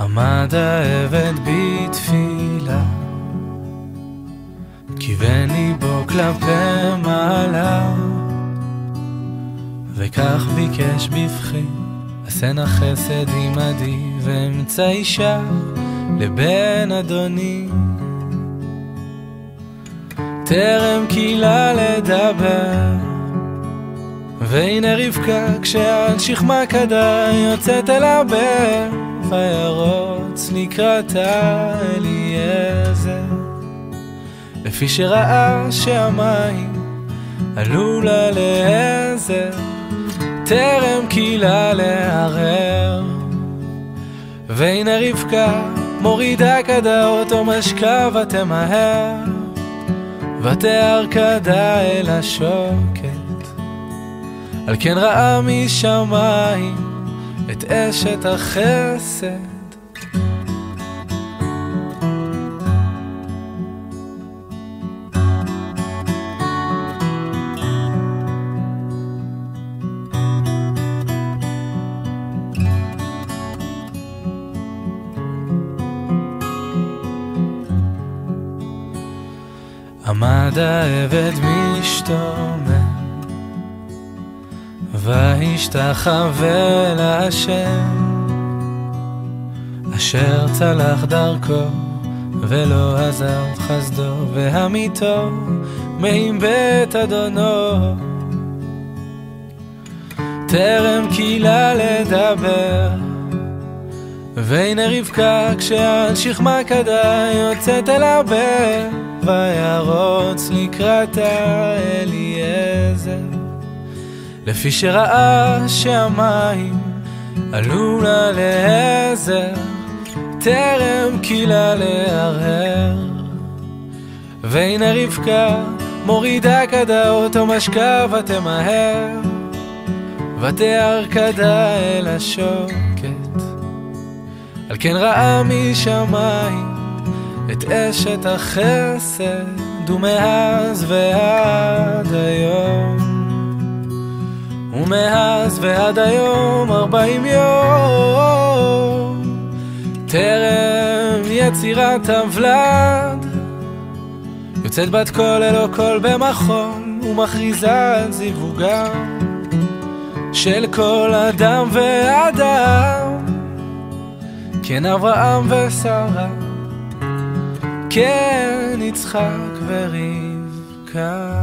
עמד העבד בתפילה, כיוון ליבו כלפי מעלה, וכך ביקש בבכי, נא חסד עמדי, ואמצא אישה לבן אדוני. טרם קילה לדבר, והנה רבקה כשעל שכמה כדה יוצאת אל הבאר, וירוץ לקראתה אליעזר. לפי שראה שהמים עלו לה לעזר, טרם קילה לערער. והנה רבקה מורידה כדה אותו משקה ותמהר, ותיאר כדה אל השוקת. על כן ראה משמיים את אשת החסד. עמד העבד משתומם וישתחווה להשם אשר צלח דרכו ולא עזב חסדו והמיתו מעם בית אדונו. טרם קילה לדבר והנה רבקה כשעל שכמה כדה יוצאת אל הבאר וירוץ לקראתה אליעזר לפי שראה שהמים עלו לה לעזר, טרם קילה לערער. והנה רבקה מורידה כדה אותו משקה ותמהר, ותיאר כדה אל השוקת. על כן ראה משמיים את אשת החסד, ומאז ועד היום. ומאז ועד היום ארבעים יום טרם יצירת הוולד יוצאת בת קול אלו קול במחול ומכריזה על זיווגם של כל אדם ואדם. כן אברהם ושרה כן יצחק ורבקה